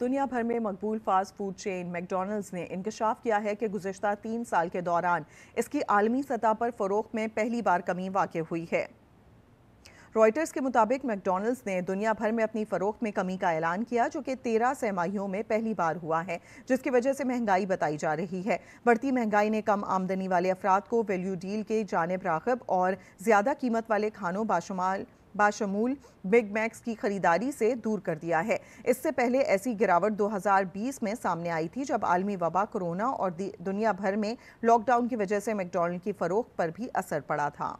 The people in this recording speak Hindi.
दुनिया भर में मकबूल फास्ट फ़ूड चेन मैकडोनल्ड्स ने इंकशाफ किया है कि गुजशत तीन साल के दौरान इसकी आलमी सतह पर फ़रोख्त में पहली बार कमी वाक़ हुई है। रॉयटर्स के मुताबिक मैकडोनल्ड्स ने दुनिया भर में अपनी फ़रोख्त में कमी का ऐलान किया, जो कि तेरह सहमाहियों में पहली बार हुआ है, जिसकी वजह से महँगाई बताई जा रही है। बढ़ती महँगाई ने कम आमदनी वाले अफराद को वैल्यू डील के जानब रागब और ज़्यादा कीमत वाले खानों बाशुमाल बाशमूल बिग मैक्स की खरीदारी से दूर कर दिया है। इससे पहले ऐसी गिरावट 2020 में सामने आई थी, जब आलमी वबा कोरोना और दुनिया भर में लॉकडाउन की वजह से मैकडोनल्ड की फरोख पर भी असर पड़ा था।